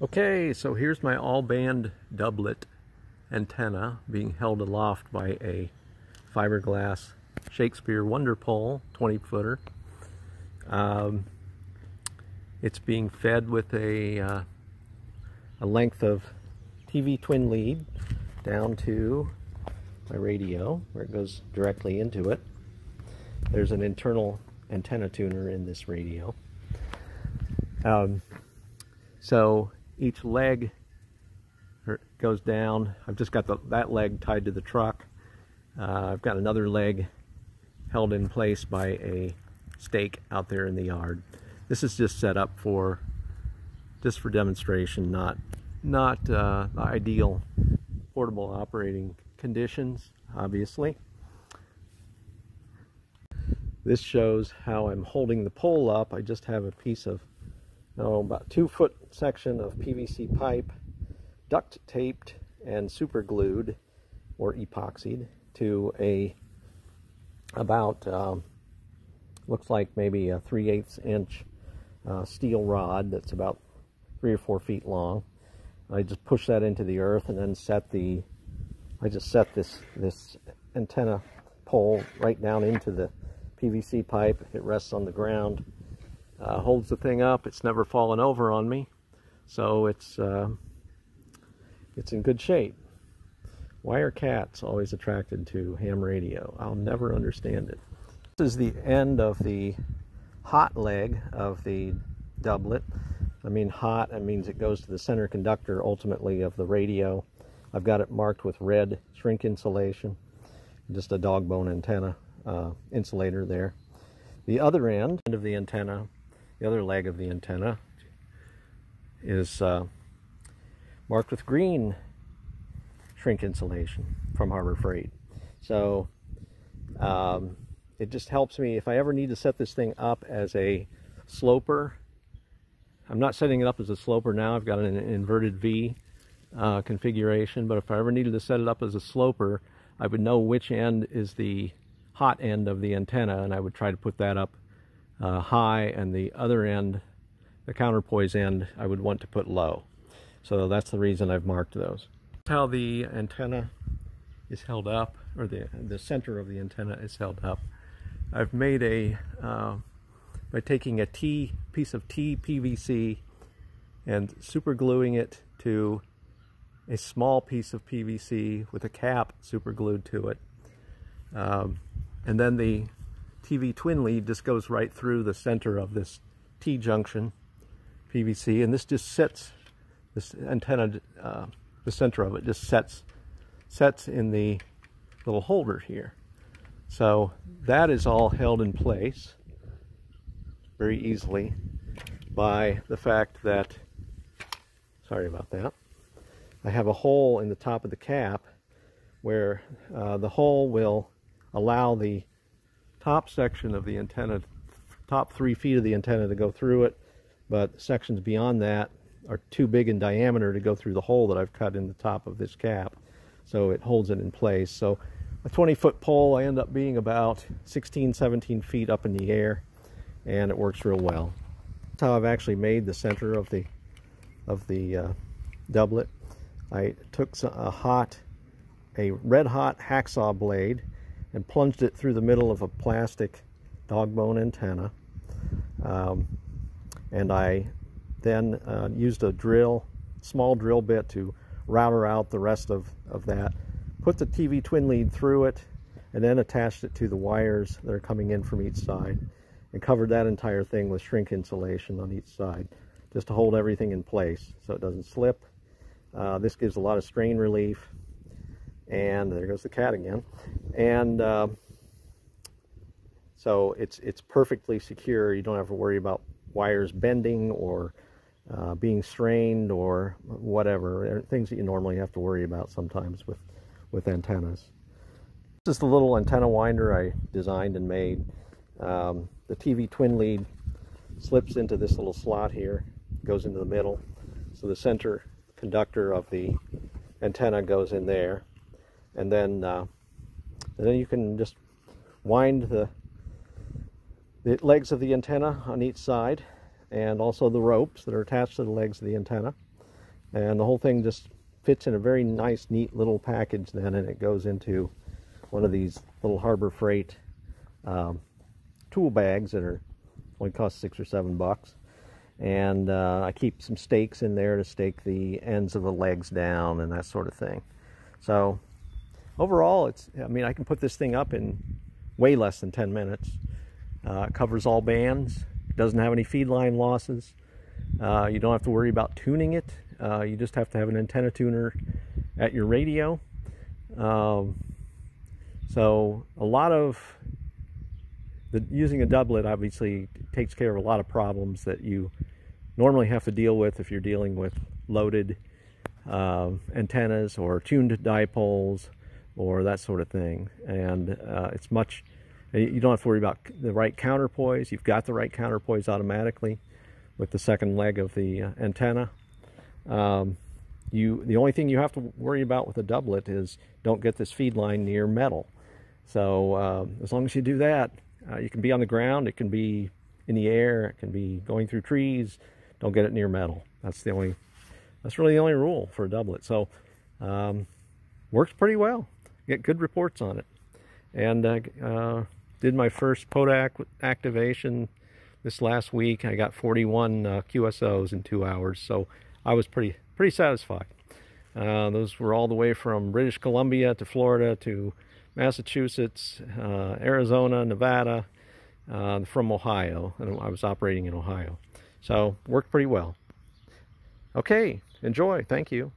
Okay, so here's my all-band doublet antenna being held aloft by a fiberglass Shakespeare Wonderpole 20 footer. Um, it's being fed with a, uh, a length of TV twin lead down to my radio where it goes directly into it. There's an internal antenna tuner in this radio. Um, so each leg goes down. I've just got the, that leg tied to the truck. Uh, I've got another leg held in place by a stake out there in the yard. This is just set up for just for demonstration, not not uh, ideal portable operating conditions, obviously. This shows how I'm holding the pole up. I just have a piece of oh, about two foot section of PVC pipe duct taped and super glued or epoxied to a about um, looks like maybe a 3 eighths inch uh, steel rod that's about three or four feet long. I just push that into the earth and then set the I just set this this antenna pole right down into the PVC pipe. It rests on the ground uh, holds the thing up. It's never fallen over on me, so it's uh, it's in good shape. Why are cats always attracted to ham radio? I'll never understand it. This is the end of the hot leg of the doublet. I mean hot, it means it goes to the center conductor ultimately of the radio. I've got it marked with red shrink insulation, just a dog bone antenna uh, insulator there. The other end of the antenna the other leg of the antenna is uh, marked with green shrink insulation from Harbor Freight. So um, it just helps me if I ever need to set this thing up as a sloper. I'm not setting it up as a sloper now. I've got an inverted V uh, configuration, but if I ever needed to set it up as a sloper, I would know which end is the hot end of the antenna, and I would try to put that up uh, high and the other end, the counterpoise end, I would want to put low. So that's the reason I've marked those. How the antenna is held up, or the, the center of the antenna is held up. I've made a, uh, by taking a T piece of T PVC and super gluing it to a small piece of PVC with a cap super glued to it. Um, and then the TV twin lead just goes right through the center of this T-junction PVC, and this just sits, this antenna, uh, the center of it just sets, sets in the little holder here. So that is all held in place very easily by the fact that, sorry about that, I have a hole in the top of the cap where uh, the hole will allow the top section of the antenna, top three feet of the antenna to go through it, but sections beyond that are too big in diameter to go through the hole that I've cut in the top of this cap. So it holds it in place. So a 20 foot pole, I end up being about 16, 17 feet up in the air and it works real well. That's how I've actually made the center of the of the uh, doublet. I took a hot, a red hot hacksaw blade and plunged it through the middle of a plastic dog bone antenna. Um, and I then uh, used a drill, small drill bit to router out the rest of, of that, put the TV twin lead through it, and then attached it to the wires that are coming in from each side, and covered that entire thing with shrink insulation on each side, just to hold everything in place so it doesn't slip. Uh, this gives a lot of strain relief and there goes the cat again and uh, so it's it's perfectly secure. You don't have to worry about wires bending or uh, being strained or whatever things that you normally have to worry about sometimes with with antennas. This is the little antenna winder I designed and made. Um, the TV twin lead slips into this little slot here goes into the middle. So the center conductor of the antenna goes in there. And then uh, and then you can just wind the the legs of the antenna on each side and also the ropes that are attached to the legs of the antenna And the whole thing just fits in a very nice, neat little package then, and it goes into one of these little Harbor Freight um, tool bags that are only cost six or seven bucks. And uh, I keep some stakes in there to stake the ends of the legs down and that sort of thing. So overall, it's I mean I can put this thing up in way less than 10 minutes. Uh, covers all bands. Doesn't have any feed line losses. Uh, you don't have to worry about tuning it. Uh, you just have to have an antenna tuner at your radio. Um, so a lot of the, using a doublet obviously takes care of a lot of problems that you normally have to deal with if you're dealing with loaded uh, antennas or tuned dipoles or that sort of thing. And uh, it's much, you don't have to worry about the right counterpoise. You've got the right counterpoise automatically with the second leg of the uh, antenna. Um, you, the only thing you have to worry about with a doublet is don't get this feed line near metal. So uh, as long as you do that, uh, you can be on the ground, it can be in the air, it can be going through trees. Don't get it near metal. That's the only, that's really the only rule for a doublet. So um, works pretty well. Get good reports on it. And uh, uh, did my first POTA activation this last week. I got 41 uh, QSOs in two hours, so I was pretty pretty satisfied. Uh, those were all the way from British Columbia to Florida to Massachusetts, uh, Arizona, Nevada, uh, from Ohio, and I was operating in Ohio. So worked pretty well. Okay, enjoy. Thank you.